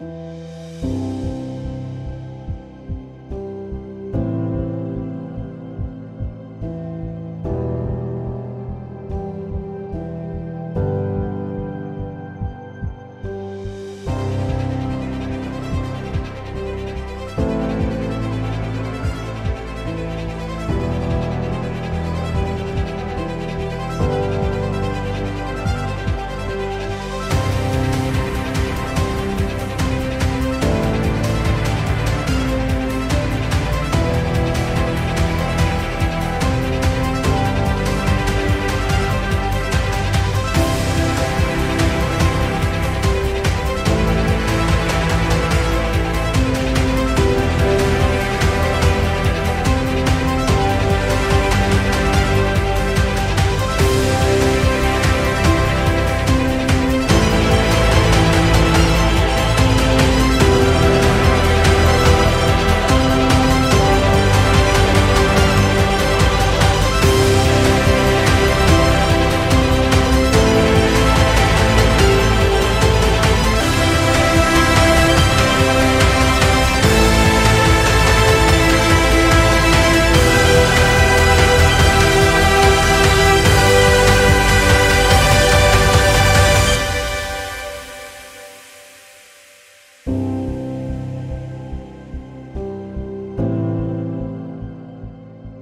Música